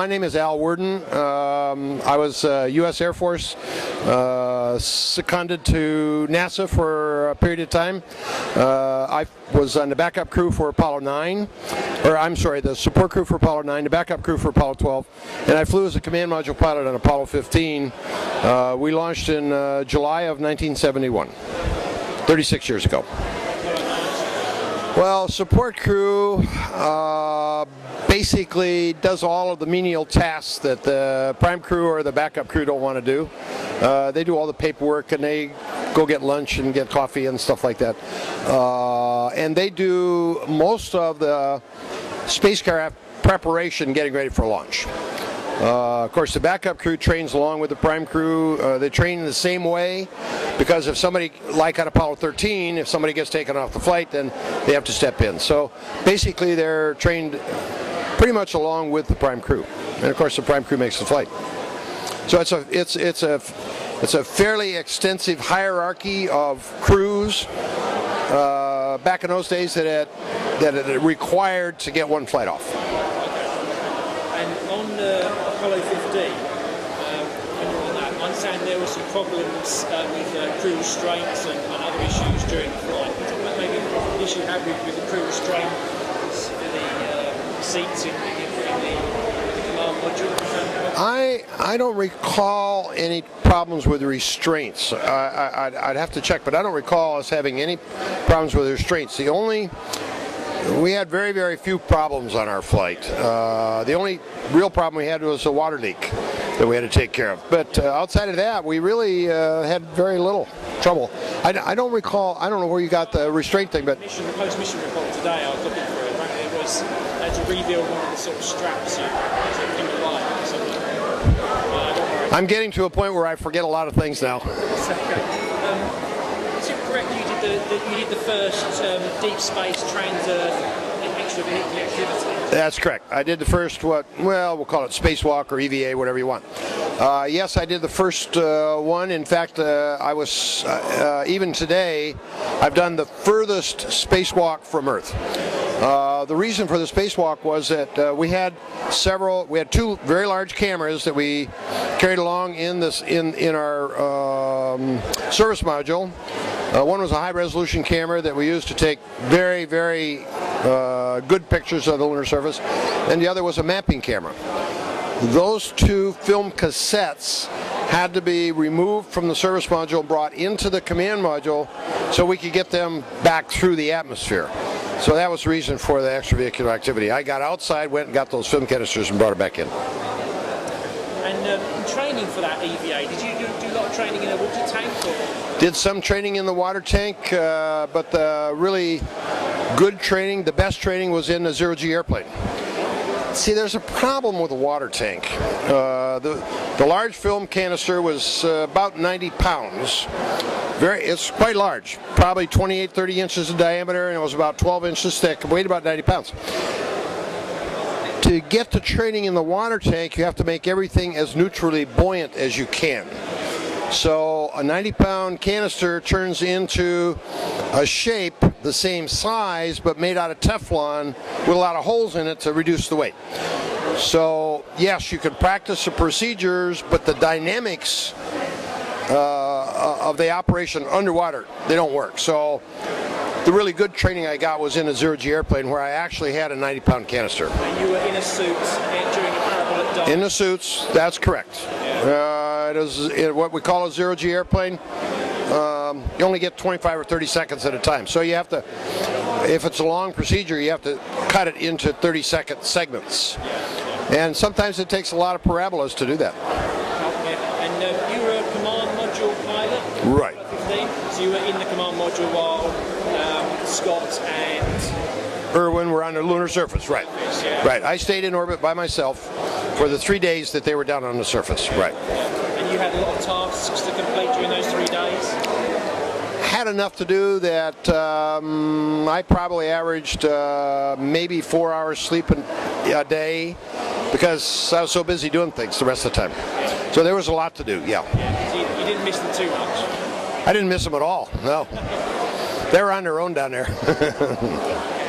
My name is Al Worden. Um, I was uh, U.S. Air Force, uh, seconded to NASA for a period of time. Uh, I was on the backup crew for Apollo 9, or I'm sorry, the support crew for Apollo 9, the backup crew for Apollo 12, and I flew as a command module pilot on Apollo 15. Uh, we launched in uh, July of 1971, 36 years ago. Well, support crew uh, basically does all of the menial tasks that the prime crew or the backup crew don't want to do. Uh, they do all the paperwork and they go get lunch and get coffee and stuff like that. Uh, and they do most of the spacecraft preparation getting ready for launch. Uh, of course, the backup crew trains along with the prime crew. Uh, they train in the same way because if somebody, like on Apollo 13, if somebody gets taken off the flight, then they have to step in. So basically, they're trained pretty much along with the prime crew, and of course, the prime crew makes the flight. So it's a it's it's a it's a fairly extensive hierarchy of crews. Uh, back in those days, that it, that it required to get one flight off. And on uh, Apollo 15, um, understand there were some problems uh, with uh, crew restraints and, and, other issues during the flight. Maybe the issue had with, with the crew restraints, the uh, seats in, in, the, the command module? I I don't recall any problems with restraints. I, I, would have to check, but I don't recall us having any problems with restraints. The only we had very, very few problems on our flight. Uh, the only real problem we had was a water leak that we had to take care of. But uh, outside of that, we really uh, had very little trouble. I, I, don't recall, I don't know where you got the restraint thing, but... Mission, the post-mission report today, I was looking for it, it was had to rebuild one of the sort of straps you, in the light. I'm getting to a point where I forget a lot of things now. Is it correct you did the, the you did the first um, deep space trans-Earth extravehicular activity? That's correct. I did the first what? Well, we'll call it spacewalk or EVA, whatever you want. Uh, yes, I did the first uh, one. In fact, uh, I was uh, uh, even today. I've done the furthest spacewalk from Earth. Uh, the reason for the spacewalk was that we had several. We had two very large cameras that we carried along in this in in our um, service module. Uh, one was a high resolution camera that we used to take very, very uh, good pictures of the lunar surface, and the other was a mapping camera. Those two film cassettes had to be removed from the service module brought into the command module so we could get them back through the atmosphere. So that was the reason for the extravehicular activity. I got outside, went and got those film canisters and brought it back in. And uh, training for that EVA, did you do, do, a lot of training in a water tank? Or? Did some training in the water tank, uh, but the really good training, the best training was in the zero-G airplane. See, there's a problem with the water tank. Uh, the, the large film canister was uh, about 90 pounds. Very, it's quite large, probably 28, 30 inches in diameter, and it was about 12 inches thick, weighed about 90 pounds to get to training in the water tank, you have to make everything as neutrally buoyant as you can. So a 90 pound canister turns into a shape the same size but made out of Teflon with a lot of holes in it to reduce the weight. So yes, you can practice the procedures, but the dynamics uh, of the operation underwater, they don't work. So the really good training I got was in a zero-G airplane where I actually had a 90-pound canister. And you were in a suit during a parabolic dive? In the suits, that's correct. Yeah. Uh, it is what we call a zero-G airplane. Um, you only get 25 or 30 seconds at a time. So you have to, if it's a long procedure, you have to cut it into 30 second segments. And sometimes it takes a lot of parabolas to do that. And uh, you were a command module pilot? Right. So you were in the command module while um, Scott and Irwin were on the lunar surface, right? Yeah. Right. I stayed in orbit by myself for the three days that they were down on the surface. Right. You had a lot of tasks to complete during those three days. Had enough to do that um, I probably averaged uh, maybe four hours sleep a day because I was so busy doing things the rest of the time. So there was a lot to do. Yeah. yeah you, you didn't miss them too much. I didn't miss them at all. No. They're on their own down there.